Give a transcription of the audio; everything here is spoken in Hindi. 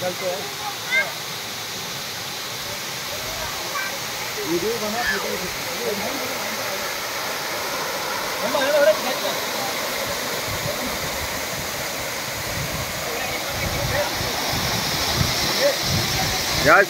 चलते हैं। वीडियो बना फ़ोटो Guys,